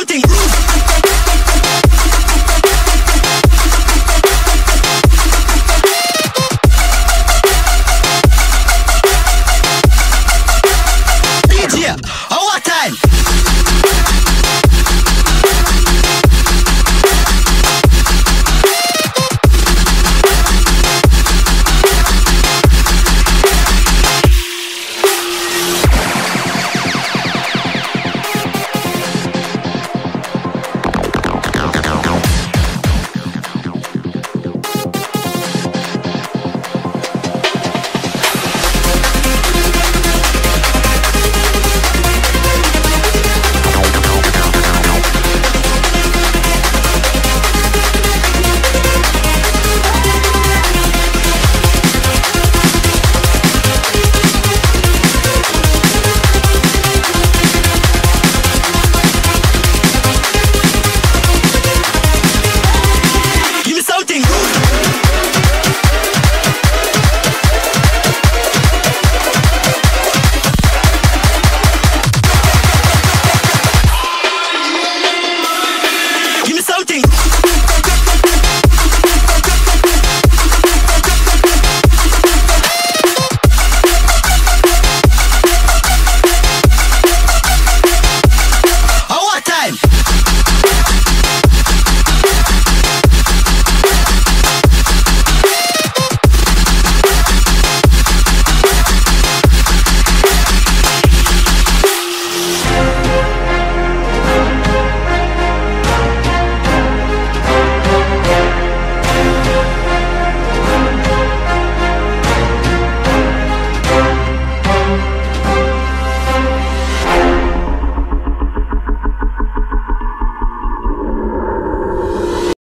shouting